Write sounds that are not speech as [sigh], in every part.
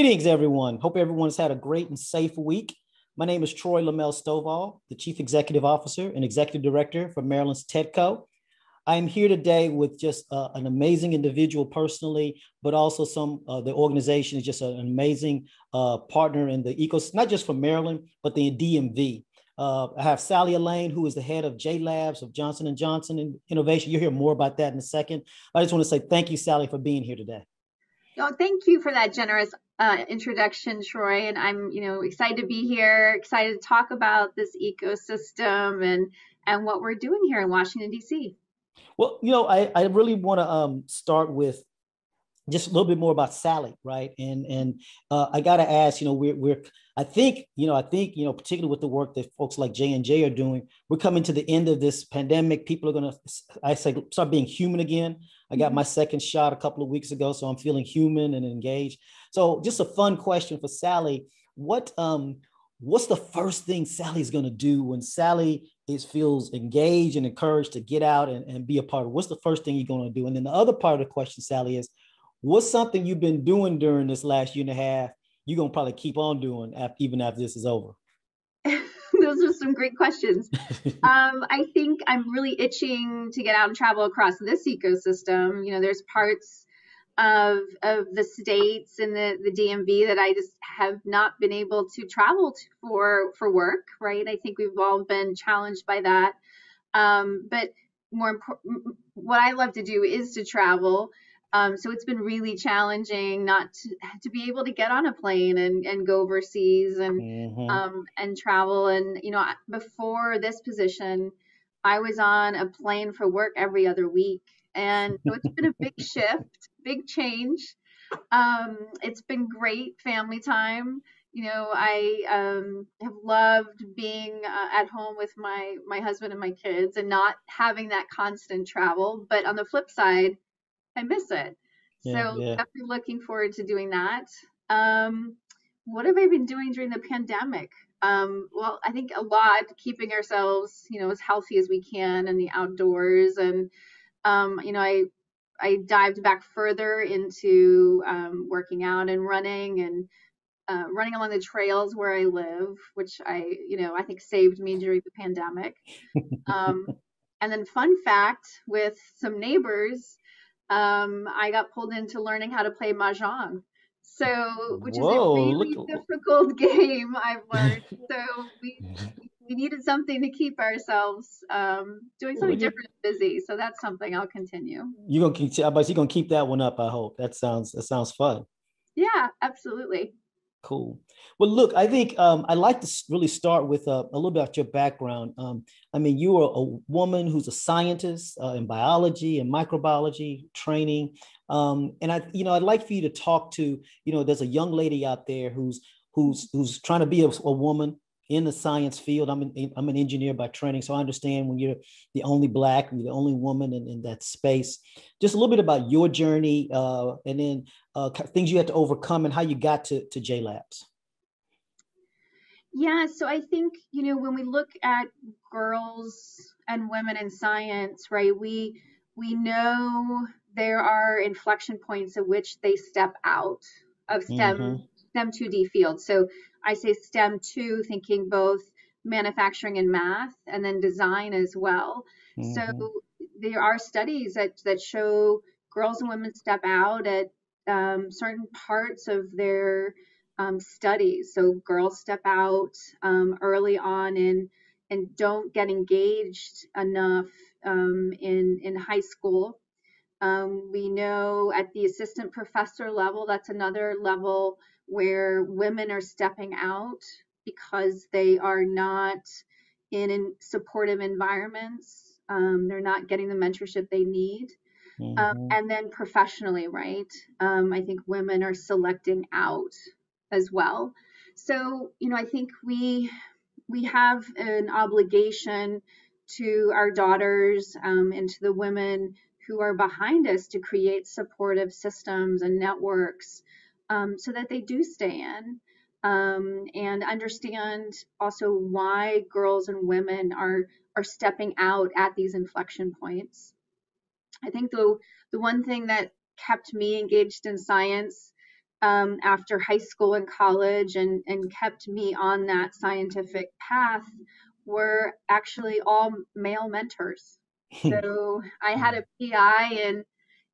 Greetings, everyone. Hope everyone's had a great and safe week. My name is Troy LeMaile-Stovall, the Chief Executive Officer and Executive Director for Maryland's TEDCO. I'm here today with just uh, an amazing individual personally, but also some uh, the organization is just an amazing uh, partner in the ecosystem, not just for Maryland, but the DMV. Uh, I have Sally Allain, who is the head of J Labs of Johnson & Johnson Innovation. You'll hear more about that in a second. I just want to say thank you, Sally, for being here today. Oh, thank you for that generous uh, introduction, Troy. And I'm, you know, excited to be here, excited to talk about this ecosystem and and what we're doing here in Washington D.C. Well, you know, I, I really want to um, start with just a little bit more about Sally, right? And and uh, I got to ask, you know, we're we're I think you know I think you know particularly with the work that folks like J and J are doing, we're coming to the end of this pandemic. People are going to I say start being human again. I got mm-hmm. my second shot a couple of weeks ago, so I'm feeling human and engaged. So just a fun question for Sally: What um what's the first thing Sally's going to do when Sally is feels engaged and encouraged to get out and, and be a part of? What's the first thing you're going to do? And then the other part of the question, Sally, is what's something you've been doing during this last year and a half you're gonna probably keep on doing after, even after this is over? [laughs] Those are some great questions. [laughs] um, I think I'm really itching to get out and travel across this ecosystem. You know, there's parts of of the states and the the DMV that I just have not been able to travel to for for work. Right? I think we've all been challenged by that. Um, but more important, what I love to do is to travel. Um, so it's been really challenging not to, to be able to get on a plane and, and go overseas and mm-hmm. um, and travel. And you know, before this position, I was on a plane for work every other week, and so it's been a big [laughs] shift, big change. Um, it's been great family time. You know, I um, have loved being uh, at home with my my husband and my kids, and not having that constant travel. But on the flip side I miss it. Yeah, so yeah. definitely looking forward to doing that. Um, what have I been doing during the pandemic? Um, well, I think a lot keeping ourselves, you know, as healthy as we can in the outdoors. And, um, you know, I, I dived back further into um, working out and running and uh, running along the trails where I live, which I, you know, I think saved me during the pandemic. [laughs] Um, and then, fun fact with some neighbors, um, I got pulled into learning how to play mahjong. So, which Whoa, is a really look. difficult [laughs] game I've [laughs] learned. so we we needed something to keep ourselves um, doing something well, different, busy. So that's something I'll continue. You gonna keep? But you gonna keep that one up? I hope. That sounds that sounds fun. Yeah, absolutely. Cool. Well, look, I think um, I'd like to really start with uh, a little bit about your background. Um, I mean, you are a woman who's a scientist uh, in biology and microbiology training, um, and I, you know, I'd like for you to talk to, you know, there's a young lady out there who's who's who's trying to be a, a woman in the science field. I'm an, I'm an engineer by training, so I understand when you're the only black, you're the only woman in, in that space. Just a little bit about your journey, uh, and then uh, things you had to overcome, and how you got to to J Labs. Yeah, so I think you know when we look at girls and women in science, right? We we know there are inflection points at which they step out of STEM mm-hmm. STEM 2D fields. So I say STEM 2, thinking both manufacturing and math, and then design as well. Mm-hmm. So there are studies that, that show girls and women step out at um, certain parts of their um, studies. So girls step out um, early on and and don't get engaged enough um, in in high school. Um, we know at the assistant professor level, that's another level where women are stepping out because they are not in, in supportive environments. Um, they're not getting the mentorship they need. Mm-hmm. Um, and then professionally, right? Um, I think women are selecting out as well. So, you know, I think we we have an obligation to our daughters um, and to the women who are behind us to create supportive systems and networks um, so that they do stay in um, and understand also why girls and women are are stepping out at these inflection points. I think the the one thing that kept me engaged in science um, after high school and college and, and kept me on that scientific path were actually all male mentors. [laughs] so I had a PI in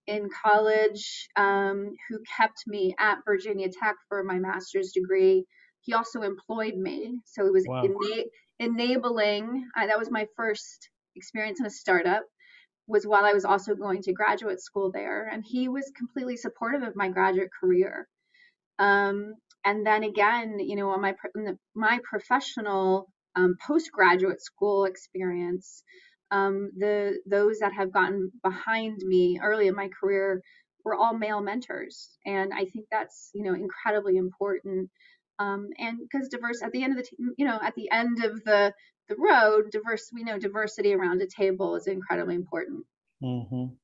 in college um, who kept me at Virginia Tech for my master's degree. He also employed me, so it was wow. ena- enabling. Uh, that was my first experience in a startup. Was while I was also going to graduate school there, and he was completely supportive of my graduate career. Um, and then again, you know, on my my professional um, postgraduate school experience, um, the those that have gotten behind me early in my career were all male mentors, and I think that's you know incredibly important. Um, and because diverse at the end of the you know at the end of the the road, diverse we know diversity around a table is incredibly important. Mm-hmm.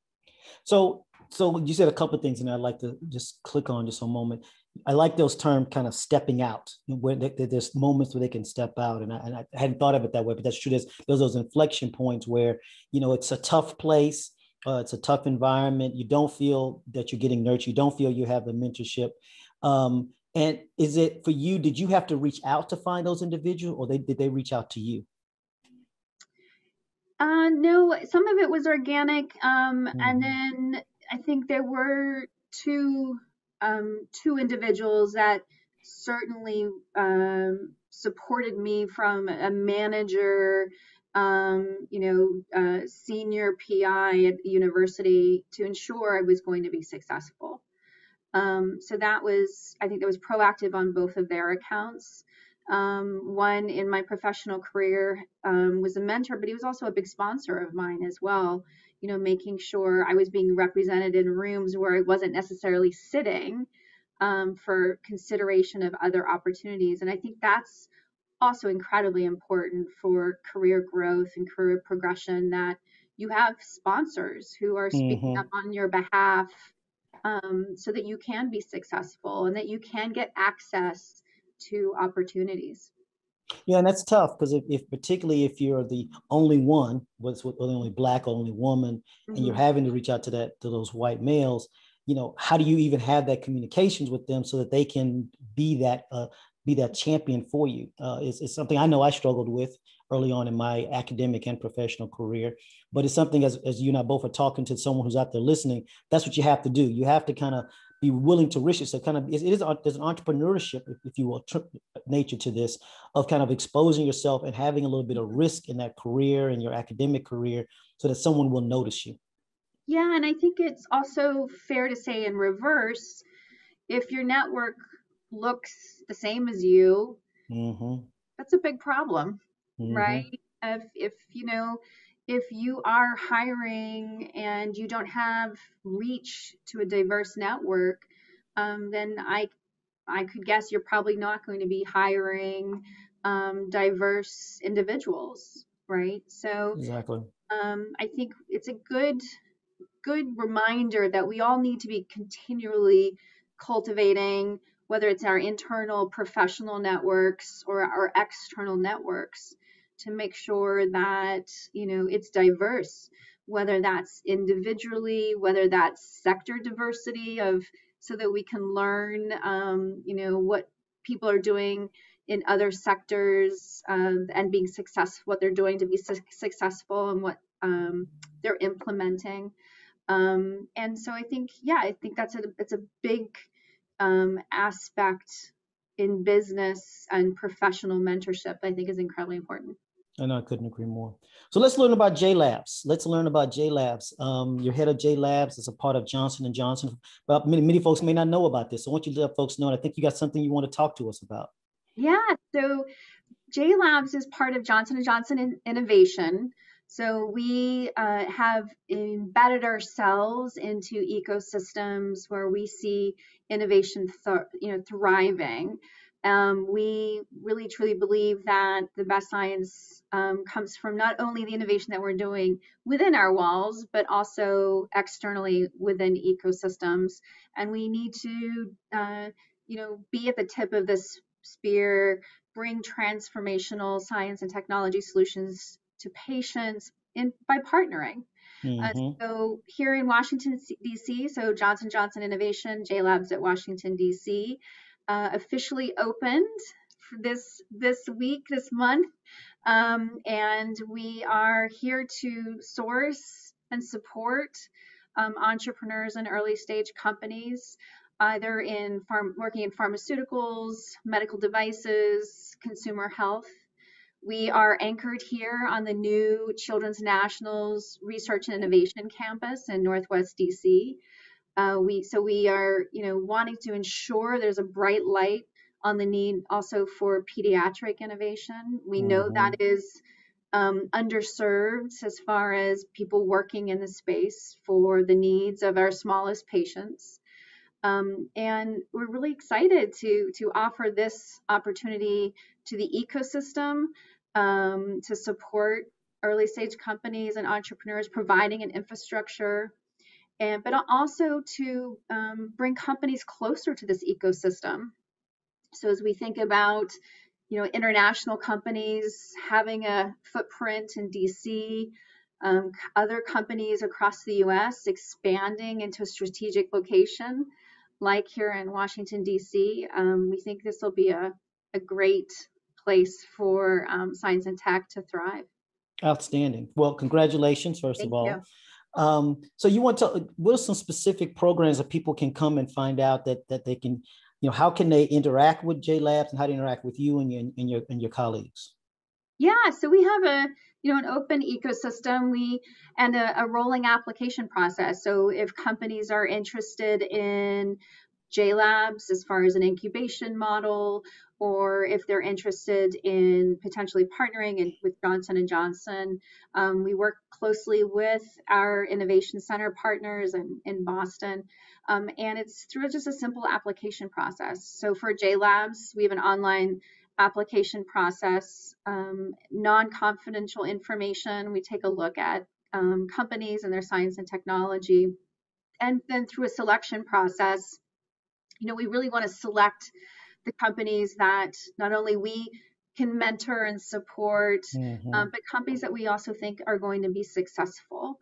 So so you said a couple things, and I'd like to just click on just a moment. I like those terms kind of stepping out where there's moments where they can step out. And I, and I, hadn't thought of it that way, but that's true. There's, there's those inflection points where, you know, it's a tough place. Uh, it's a tough environment. You don't feel that you're getting nurtured. You don't feel you have the mentorship. Um, and is it for you, did you have to reach out to find those individuals or they, did they reach out to you? Uh, no, some of it was organic. Um, mm-hmm. And then I think there were two um, two individuals that certainly um, supported me from a manager, um, you know, uh, senior PI at the university to ensure I was going to be successful. Um, so that was, I think, that was proactive on both of their accounts. Um, one in my professional career um, was a mentor, but he was also a big sponsor of mine as well you know, making sure I was being represented in rooms where I wasn't necessarily sitting um, for consideration of other opportunities. And I think that's also incredibly important for career growth and career progression that you have sponsors who are speaking mm-hmm. up on your behalf um, so that you can be successful and that you can get access to opportunities. Yeah, and that's tough because if, if, particularly if you're the only one, what's the only black, only woman, mm-hmm. and you're mm-hmm. having to reach out to that to those white males, you know, how do you even have that communications with them so that they can be that uh, be that champion for you? Uh, it's, it's something I know I struggled with early on in my academic and professional career, but it's something as, as you and I both are talking to someone who's out there listening, that's what you have to do. You have to kind of be willing to risk it. So kind of it is there's an entrepreneurship, if you will, nature to this of kind of exposing yourself and having a little bit of risk in that career and your academic career, so that someone will notice you. Yeah, and I think it's also fair to say in reverse, if your network looks the same as you, mm-hmm. that's a big problem, mm-hmm. right? If if you know if you are hiring and you don't have reach to a diverse network, um, then I I could guess you're probably not going to be hiring um, diverse individuals, right? So exactly. Um, I think it's a good good reminder that we all need to be continually cultivating, whether it's our internal professional networks or our external networks, to make sure that you know it's diverse whether that's individually whether that's sector diversity of so that we can learn um, you know what people are doing in other sectors um, and being successful what they're doing to be su- successful and what um, they're implementing. Um, and so i think yeah i think that's a it's a big um, aspect in business and professional mentorship i think is incredibly important I know I couldn't agree more. So let's learn about J Labs. Let's learn about J Labs. Um, you're head of J Labs is a part of Johnson and Johnson, but many many folks may not know about this. So I want you to let folks know. And I think you got something you want to talk to us about. Yeah. So J Labs is part of Johnson and Johnson Innovation. So we uh, have embedded ourselves into ecosystems where we see innovation, th- you know, thriving. Um, we really truly believe that the best science um, comes from not only the innovation that we're doing within our walls, but also externally within ecosystems. And we need to, uh, you know, be at the tip of this spear, bring transformational science and technology solutions to patients, in by partnering. Uh, mm-hmm. Uh, so here in Washington D.C., so Johnson Johnson Innovation J Labs at Washington D.C. Uh, officially opened this this week, this month, um, and we are here to source and support um, entrepreneurs and early stage companies, either in farm working in pharmaceuticals, medical devices, consumer health. We are anchored here on the new Children's Nationals Research and Innovation Campus in Northwest DC. Uh, we so we are you know wanting to ensure there's a bright light on the need also for pediatric innovation. We mm-hmm. know that is um, underserved as far as people working in the space for the needs of our smallest patients. Um, and we're really excited to to offer this opportunity to the ecosystem um, to support early stage companies and entrepreneurs providing an infrastructure and but also to um, bring companies closer to this ecosystem so as we think about you know international companies having a footprint in dc um, other companies across the us expanding into a strategic location like here in washington d.c um, we think this will be a, a great place for um, science and tech to thrive. Outstanding. Well, congratulations, first Thank of all. Um, so you want to, what are some specific programs that people can come and find out that, that they can, you know, how can they interact with J Labs and how to interact with you and your, and your, and your colleagues? Yeah, so we have a, you know, an open ecosystem we and a, a rolling application process. So if companies are interested in J Labs as far as an incubation model or if they're interested in potentially partnering in, with Johnson and Johnson. Um, we work closely with our innovation center partners in, in Boston, um, and it's through just a simple application process. So for J Labs, we have an online application process, um, non-confidential information. We take a look at um, companies and their science and technology, and then through a selection process, you know, we really want to select the companies that not only we can mentor and support, mm-hmm. um, but companies that we also think are going to be successful.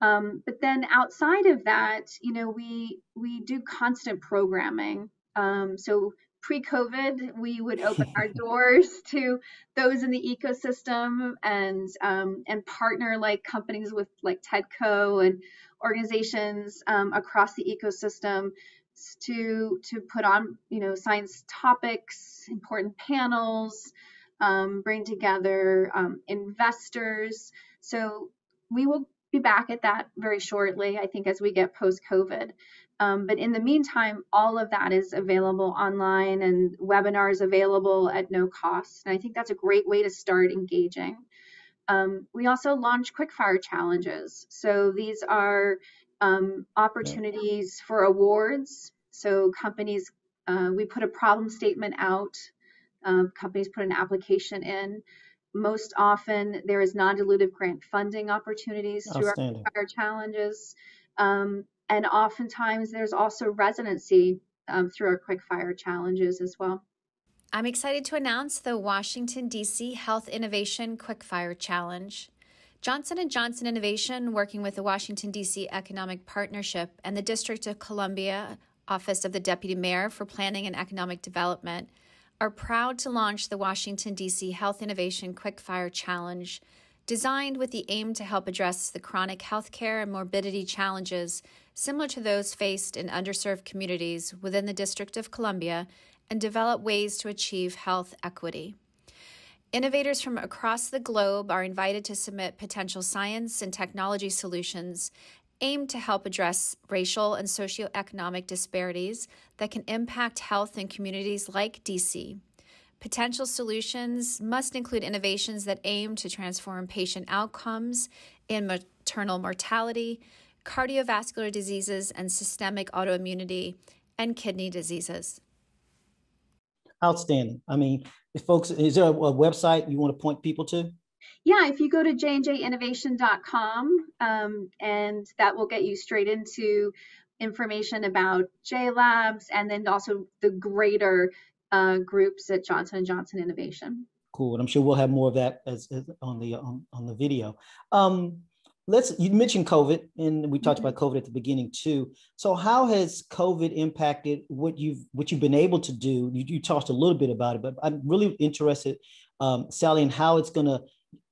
Um, but then outside of that, you know, we we do constant programming. Um, so pre-COVID, we would open our [laughs] doors to those in the ecosystem and um, and partner like companies with like TEDCO and organizations um, across the ecosystem to to put on you know science topics, important panels, um, bring together um, investors. So we will be back at that very shortly. I think as we get post COVID. Um, but in the meantime, all of that is available online and webinars available at no cost. And I think that's a great way to start engaging. Um, we also launch quickfire challenges. So these are um, opportunities for awards. So companies, uh, we put a problem statement out. Um, companies put an application in. Most often, there is non-dilutive grant funding opportunities through our challenges, um, and oftentimes there's also residency um, through our quick fire challenges as well. I'm excited to announce the Washington D.C. Health Innovation Quickfire Challenge. Johnson & Johnson Innovation, working with the Washington, D.C. Economic Partnership and the District of Columbia Office of the Deputy Mayor for Planning and Economic Development, are proud to launch the Washington, D.C. Health Innovation Quickfire Challenge, designed with the aim to help address the chronic healthcare and morbidity challenges similar to those faced in underserved communities within the District of Columbia and develop ways to achieve health equity. Innovators from across the globe are invited to submit potential science and technology solutions aimed to help address racial and socioeconomic disparities that can impact health in communities like DC. Potential solutions must include innovations that aim to transform patient outcomes in maternal mortality, cardiovascular diseases, and systemic autoimmunity, and kidney diseases. Outstanding. I mean, if folks, is there a, a website you want to point people to? Yeah, if you go to jnjinnovation.com, um, and that will get you straight into information about J Labs and then also the greater uh, groups at Johnson & Johnson Innovation. cool. And I'm sure we'll have more of that as, as on the on, on the video. Um, let's you mentioned COVID, and we talked mm-hmm. about COVID at the beginning too. So how has COVID impacted what you've what you've been able to do? You, you talked a little bit about it, but I'm really interested, um, Sally, in how it's going to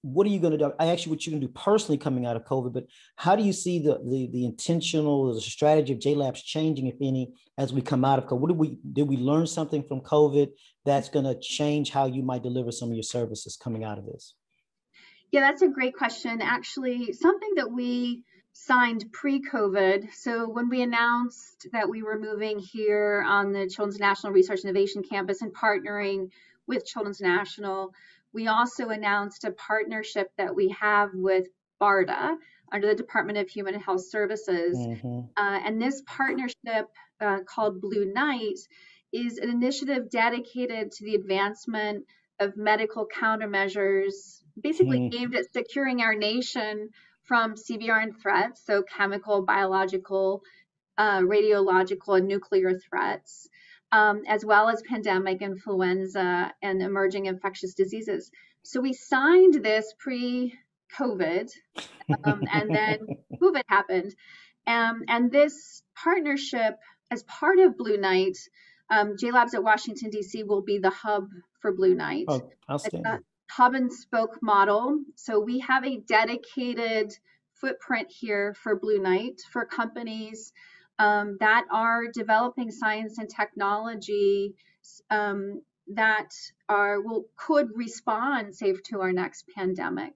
what are you going to do? I actually what you're going to do personally coming out of COVID, but how do you see the the, the intentional the strategy of JLabs changing, if any, as we come out of COVID? What did we did we learn something from COVID that's going to change how you might deliver some of your services coming out of this? Yeah, that's a great question. Actually, something that we signed pre-COVID. So when we announced that we were moving here on the Children's National Research Innovation Campus and partnering with Children's National, we also announced a partnership that we have with BARDA under the Department of Human Health Services. Mm-hmm. Uh, and this partnership uh, called Blue Knight is an initiative dedicated to the advancement of medical countermeasures, basically mm-hmm. aimed at securing our nation from CBRN threats, so chemical, biological, uh, radiological, and nuclear threats um, as well as pandemic influenza and emerging infectious diseases. So we signed this pre COVID, um, and then [laughs] COVID happened. Um, and this partnership, as part of Blue Knight, um, JLabs at Washington, D.C. will be the hub for Blue Knight. Oh, outstanding. It's hub and spoke model. So we have a dedicated footprint here for Blue Knight for companies um, that are developing science and technology um, that are will could respond safe to our next pandemic.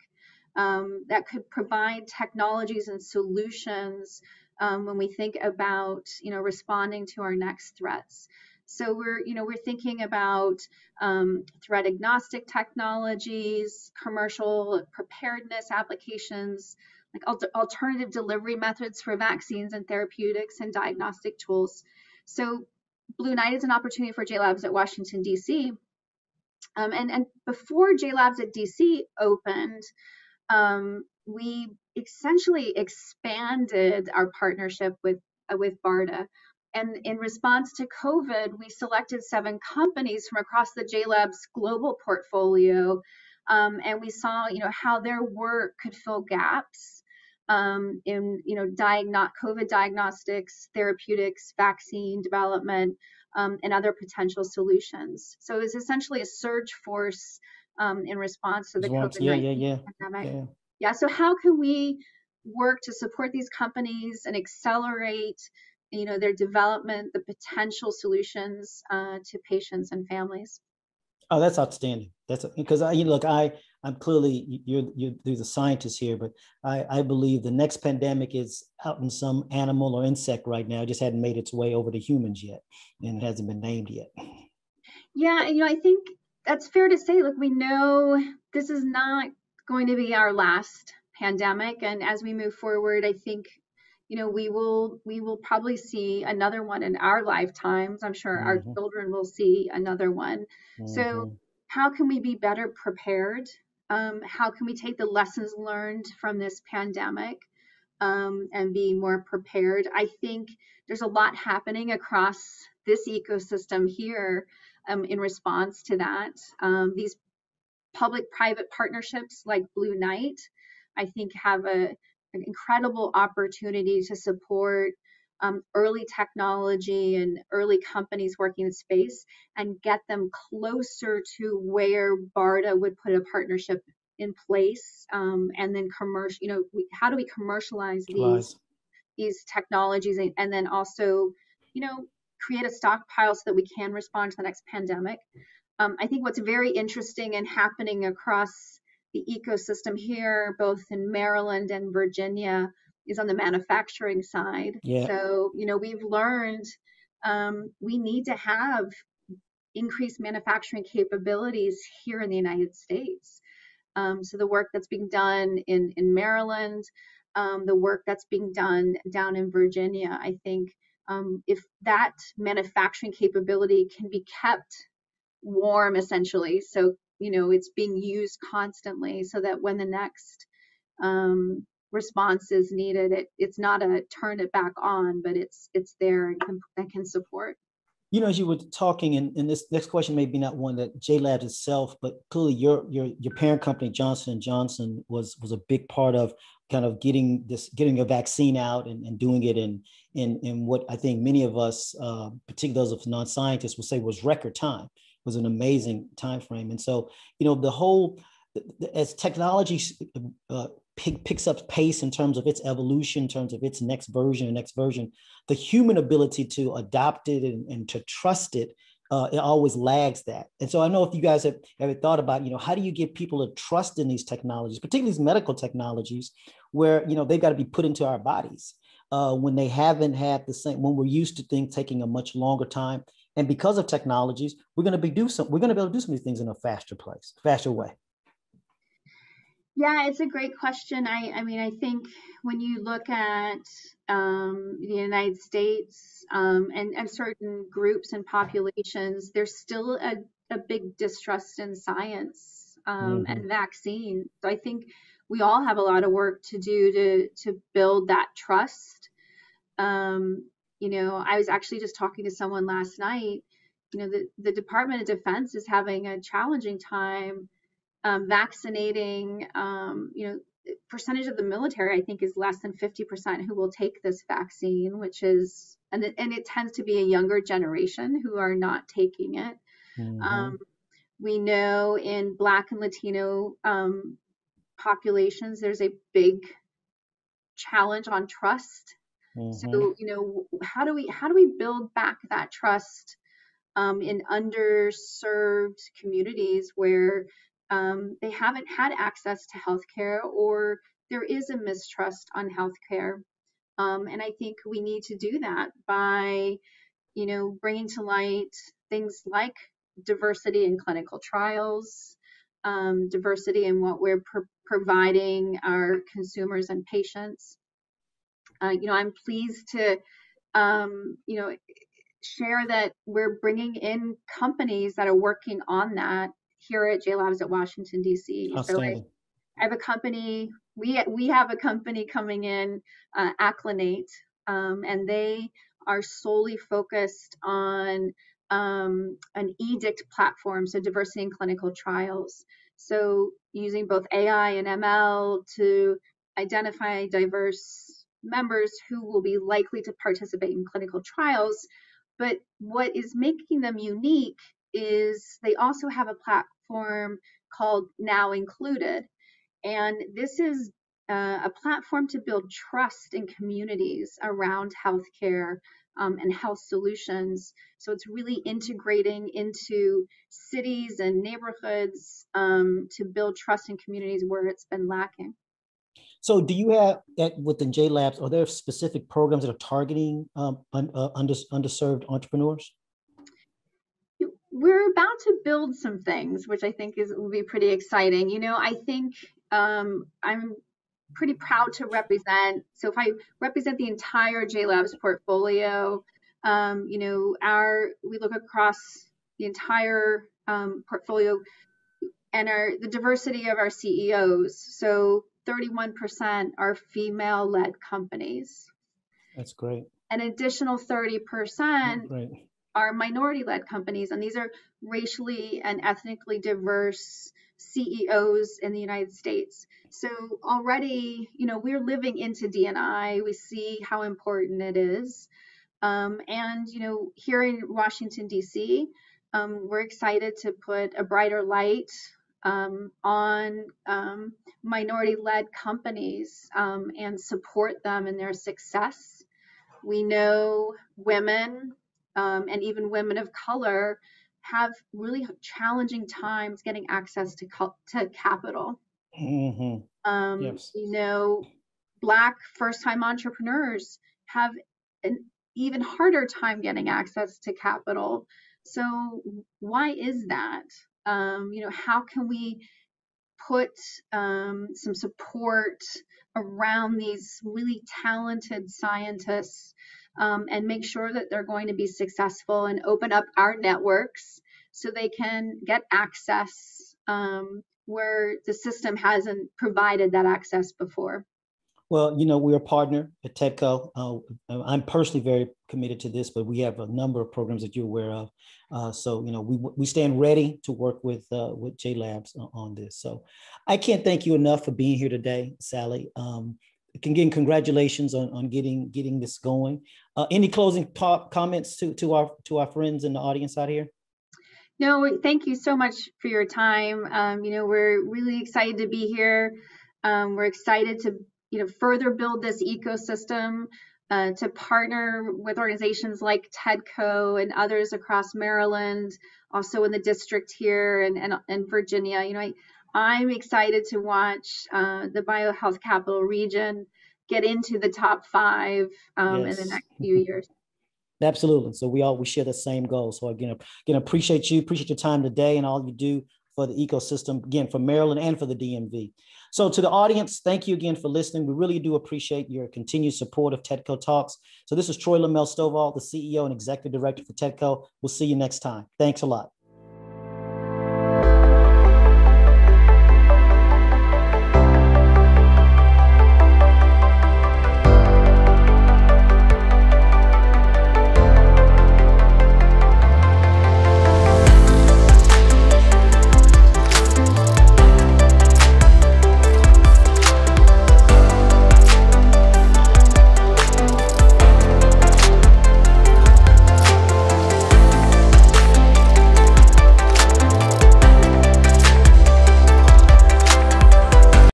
Um, that could provide technologies and solutions um, when we think about you know responding to our next threats. So we're you know we're thinking about um, threat agnostic technologies, commercial preparedness applications, like alternative delivery methods for vaccines and therapeutics and diagnostic tools. So Blue Knight is an opportunity for JLabs at Washington, D.C. Um, and, and before JLabs at DC opened, um, we essentially expanded our partnership with uh, with BARDA. And in response to COVID, we selected seven companies from across the JLabs global portfolio, um, and we saw, you know, how their work could fill gaps um, in you know diagno- COVID diagnostics, therapeutics, vaccine development, um, and other potential solutions. So it was essentially a surge force um, in response to the COVID-19 yeah, yeah, yeah. pandemic. Yeah. yeah. So how can we work to support these companies and accelerate you know their development, the potential solutions uh, to patients and families? Oh, that's outstanding. That's because I you know, look, I I'm clearly you're you're, you're the scientist here, but I I believe the next pandemic is out in some animal or insect right now. It just hadn't made its way over to humans yet, and it hasn't been named yet. Yeah, you know, I think that's fair to say. Look, we know this is not going to be our last pandemic, and as we move forward, I think you know we will we will probably see another one in our lifetimes. I'm sure mm-hmm. our children will see another one. Mm-hmm. so how can we be better prepared? Um, how can we take the lessons learned from this pandemic um, and be more prepared? I think there's a lot happening across this ecosystem here um, in response to that. Um, these public private partnerships like Blue Knight i think have a an incredible opportunity to support um, early technology and early companies working in space and get them closer to where BARDA would put a partnership in place um, and then commercial you know we, how do we commercialize these these technologies and, and, then also you know create a stockpile so that we can respond to the next pandemic? Um, i think what's very interesting and happening across the ecosystem here, both in Maryland and Virginia, is on the manufacturing side. Yeah. So, you know, we've learned um, we need to have increased manufacturing capabilities here in the United States. Um, so the work that's being done in, in Maryland, um, the work that's being done down in Virginia, I think um, if that manufacturing capability can be kept warm essentially, so you know it's being used constantly so that when the next um, response is needed it, it's not a turn it back on but it's it's there and can, and can support You know, as you were talking, and, and this next question may be not one that JLab itself, but clearly your your your parent company Johnson and Johnson was was a big part of kind of getting this getting a vaccine out and, and doing it in in in what I think many of us, uh, particularly those of non-scientists, would say was record time. Was an amazing time frame, and so you know the whole as technology uh, pick, picks up pace in terms of its evolution, in terms of its next version, next version, the human ability to adopt it and, and to trust it, uh, it always lags that. And so I know if you guys have ever thought about, you know, how do you get people to trust in these technologies, particularly these medical technologies, where you know they've got to be put into our bodies uh, when they haven't had the same when we're used to things taking a much longer time. And because of technologies, we're going to be do some. We're going to be able to do some of these things in a faster place, faster way. Yeah, it's a great question. I, I mean, I think when you look at um, the United States um, and, and certain groups and populations, there's still a, a big distrust in science um, mm-hmm. and vaccine. So I think we all have a lot of work to do to to build that trust. Um, you know, I was actually just talking to someone last night. You know, the, the Department of Defense is having a challenging time um, vaccinating. Um, you know, percentage of the military I think is less than 50% who will take this vaccine, which is and it, and it tends to be a younger generation who are not taking it. Mm-hmm. Um, we know in Black and Latino um, populations, there's a big challenge on trust. Mm-hmm. So, you know, how do we how do we build back that trust um, in underserved communities where um, they haven't had access to healthcare or there is a mistrust on healthcare? Um, and I think we need to do that by, you know, bringing to light things like diversity in clinical trials, um, diversity in what we're pro- providing our consumers and patients. Uh, you know, I'm pleased to, um, you know, share that we're bringing in companies that are working on that here at J Labs at Washington D.C. So I, I, have a company. We we have a company coming in, uh, Acclinate, um, and they are solely focused on um, an e-DICT platform, so diversity in clinical trials. So using both AI and ML to identify diverse members who will be likely to participate in clinical trials. But what is making them unique is they also have a platform called Now Included. And this is uh, a platform to build trust in communities around healthcare um, and health solutions. So it's really integrating into cities and neighborhoods um, to build trust in communities where it's been lacking. So, do you have at within J Labs? Are there specific programs that are targeting um, un, uh, under, underserved entrepreneurs? We're about to build some things, which I think is will be pretty exciting. You know, I think um, I'm pretty proud to represent. So if I represent the entire JLabs portfolio, um, you know, our we look across the entire um, portfolio and our the diversity of our CEOs. So 31% are female-led companies. That's great. An additional 30% are minority-led companies, and these are racially and ethnically diverse CEOs in the United States. So already, you know, we're living into DNI. We see how important it is. Um, and, you know, here in Washington, D.C., um, we're excited to put a brighter light um, on um, minority led companies um, and support them in their success. We know women um, and even women of color have really challenging times getting access to, to capital. Mm-hmm. Um, yes. You know, Black first time entrepreneurs have an even harder time getting access to capital. So, why is that? Um, you know, how can we put um, some support around these really talented scientists um, and make sure that they're going to be successful and open up our networks so they can get access um, where the system hasn't provided that access before. Well, you know, we're a partner at TEDCO. Uh, I'm personally very committed to this, but we have a number of programs that you're aware of. Uh, so, you know, we, we stand ready to work with uh, with J Labs on this. So I can't thank you enough for being here today, Sally. Um, again, congratulations on, on getting getting this going. Uh, any closing top comments to, to our to our friends in the audience out here? No, thank you so much for your time. Um, you know, we're really excited to be here. Um, we're excited to you know, further build this ecosystem, uh, to partner with organizations like TEDCO and others across Maryland, also in the district here and, and, and Virginia. You know, I, I'm excited to watch uh, the biohealth capital region get into the top five um, yes. in the next few years. [laughs] Absolutely. So we all we share the same goal. So again, again, appreciate you, appreciate your time today and all you do for the ecosystem, again, for Maryland and for the DMV. So to the audience, thank you again for listening. We really do appreciate your continued support of TEDCO Talks. So this is Troy LeMaile-Stovall, the CEO and Executive Director for TEDCO. We'll see you next time. Thanks a lot.